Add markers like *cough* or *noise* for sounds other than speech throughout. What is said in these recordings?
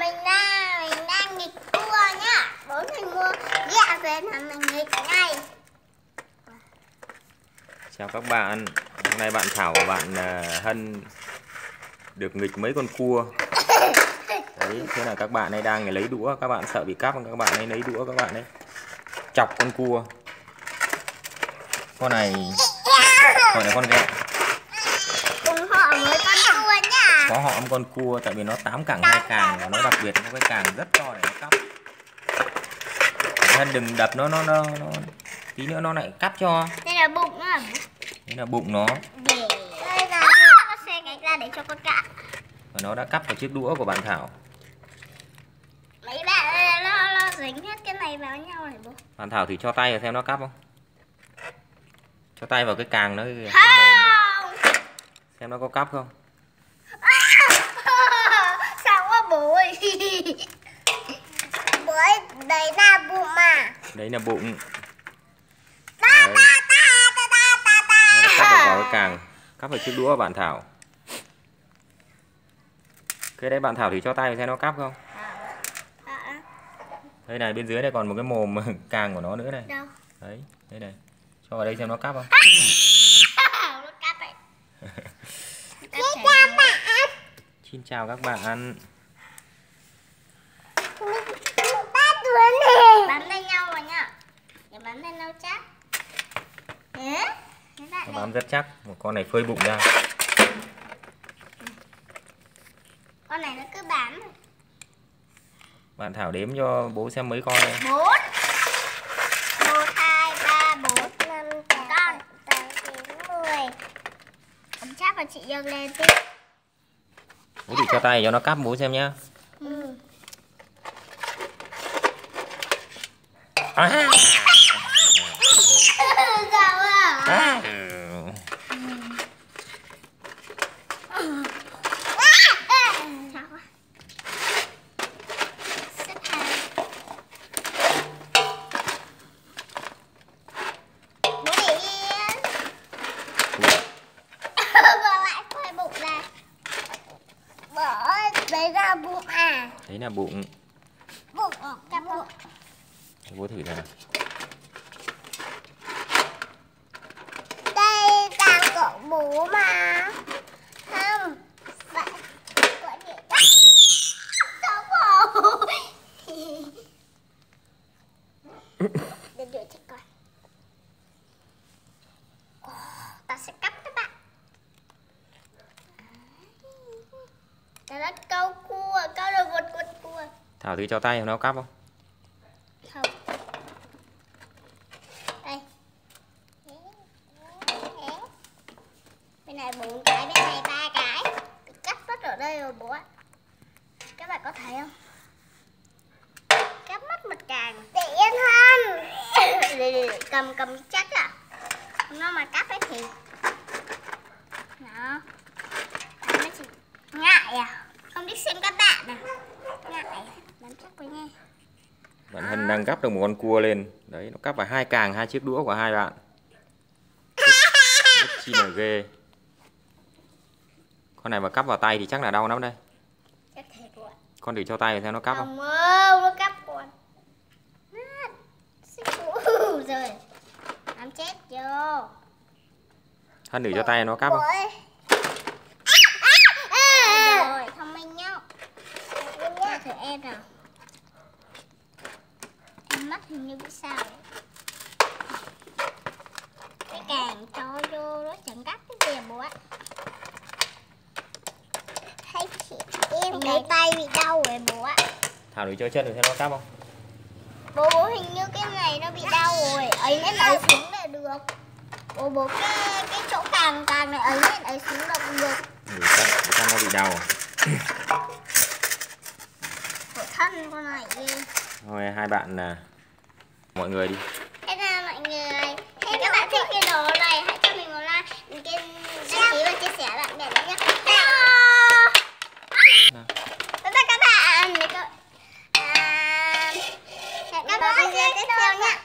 mình đang mình đang nghịch cua nhá. Bố mình mua dạ về là mình nghịch ngay chào các bạn. Hôm nay bạn Thảo và bạn à, Hân được nghịch mấy con cua. Đấy thế là các bạn ấy đang lấy đũa. Các bạn sợ bị cắp các bạn ấy lấy đũa các bạn ấy chọc con cua. Con này gọi là con ghẹ. Cùng họ với con có họ con cua tại vì nó tám càng hai càng và nó đặc biệt nó cái càng rất to để nó cắp Hân đừng đập nó nó nó, nó tí nữa nó lại cắp cho. Đây là bụng á đấy là bụng nó. Để. Đây là nó xe cái ra để cho con cá và nó đã cắp vào chiếc đũa của bạn Thảo. Mấy bạn ơi, nó nó dính hết cái này vào nhau này bố. Bạn Thảo thì cho tay vào xem nó cắp không. Cho tay vào cái càng nó nó. không! Xem nó có cắp không bố ơi *laughs* đấy là bụng mà. Đấy là bụng. Ta ta ta ta ta ta ta. Cắp vào cái càng. Cắp vào chiếc đũa bạn Thảo. Cái đấy bạn Thảo thì cho tay xem nó cắp không? Đây này bên dưới này còn một cái mồm *laughs* càng của nó nữa này. Đâu? Đấy đây này. Cho vào đây xem nó cắp không? *laughs* Nó bạn. Xin chào các bạn ba đứa này bắn lên nhau rồi nhá để bắn lên nhau chắc thế thế bạn nó bám rất chắc. Một con này phơi bụng ra. Con này nó cứ bám. Bạn Thảo đếm cho bố xem mấy con đây. Bốn. Một hai ba bốn năm con. Tám chín mười. Ông chắc và chị dâng lên tiếp bố thì cho tay cho nó cắp bố xem nhá. Ừ. à. Sao à? À. Sao á? Xếp hàng. Bố để yên. Bỏ lại khoai bụng ra. Bỏ đấy ra bụng à? đấy là bụng Bụng, cặp bụng. bố thử nào Đây càng của bố mà. Không. Vậy. Gọi điện. Sao *laughs* bỏ? Để đuổi cho con. Ồ, Ta sẽ cắt các bạn. Ta đã câu cua, câu được một con cua. Thảo thử cho tay nó cắp không Không. Đây. Bên này bốn cái, bên này ba cái. Cắt mất ở đây rồi bố ạ. Các bạn có thấy không? Cắt mất một càng. Để yên hơn. *laughs* cầm cầm chắc à. Nó mà cắt ấy thì. Đó. Ngại à. Không biết xem các bạn à. Ngại à. Bắn chắc với nha. bạn Hân đang gắp được một con cua lên đấy nó cắp vào hai càng hai chiếc đũa của hai bạn rất, chi là ghê con này mà cắp vào tay thì chắc là đau lắm đây con thử cho tay xem nó cắp không ơi, nó cắp con. Rồi. Làm chết vô. Hân thử cho tay nó cắp không Ôi. Rồi, thông minh nhau. Ra thử em nào. Em mắt hình như bị sao? Cái càng cho vô nó chẳng cắt cái gì bố ạ. Thấy chị em cái tay bị đau rồi bố ạ. Thảo thử cho chân thử xem nó cắp không Bố bố hình như cái này nó bị đau rồi Ấy nên ấy xuống để được Bố bố cái cái chỗ càng càng này ấy nên ấy xuống được được để chắc, để chắc nó bị đau thân con này thôi hai bạn là mọi người đi. Là mọi người. Thế các bạn thích cái đồ này Hãy cho mình một like Đừng quên đăng ký và chia sẻ bạn bè nhé. Nào. Tất cả các bạn. À, Hẹn các bạn video tiếp theo nhé.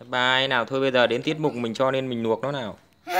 Bye. Nào thôi bây giờ đến tiết mục mình cho nên mình luộc nó nào *laughs*